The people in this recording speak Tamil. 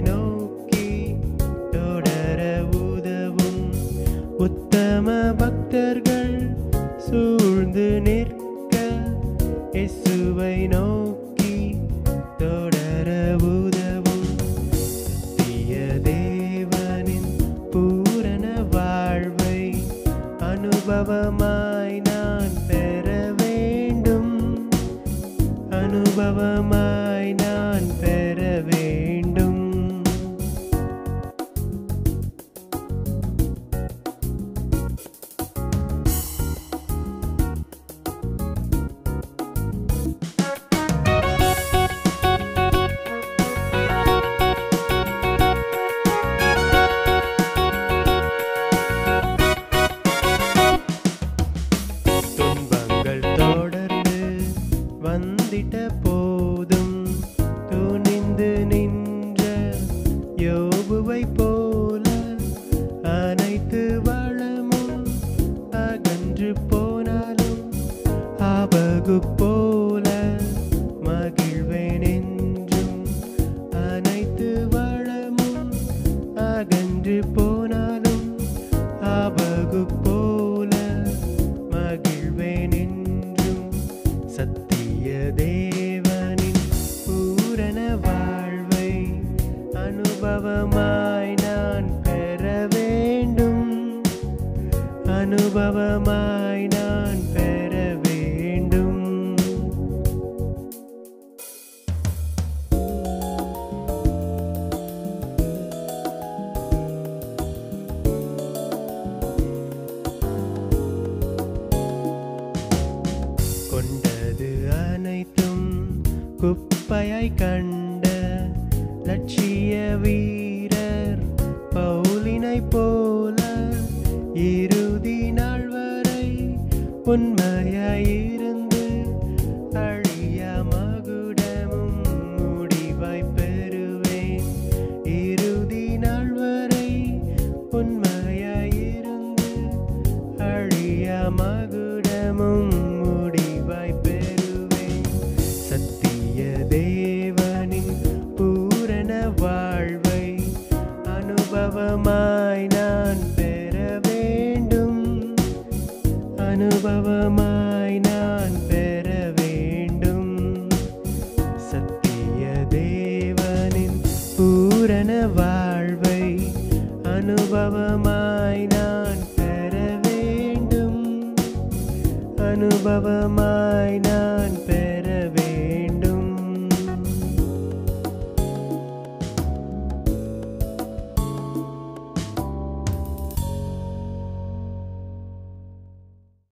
நோக்கி தொடர உதவும் உத்தம பக்தர்கள் சூழ்ந்து நிற்க இசுவை நோக்கி தொடர உதவும். சத்திய தேவனின் பூரண வாழ்வை அனுபவமாய் நான் பெற வேண்டும். அனுபவமாய் நான் பெற அழகு போல மகிழ்வேன் என்றும் அனைத்து வளமும் அகன்று போனாலும் ஆபகு போல மகிழ்வேன் என்றும் சத்திய தேவனின் பூரண வாழ்வை அனுபவமாய் நான் பெற வேண்டும். அனுபவமாய் குப்பையாய் கண்ட லட்சிய வீரர் பவுலினை போல இறுதி நாள் வரை உண்மையாயே நான் பெற வேண்டும். அனுபவமாய் நான் பெற வேண்டும். சத்திய தேவனின் பூரண வாழ்வை அனுபவமாய் நான் பெற வேண்டும். அனுபவமாய்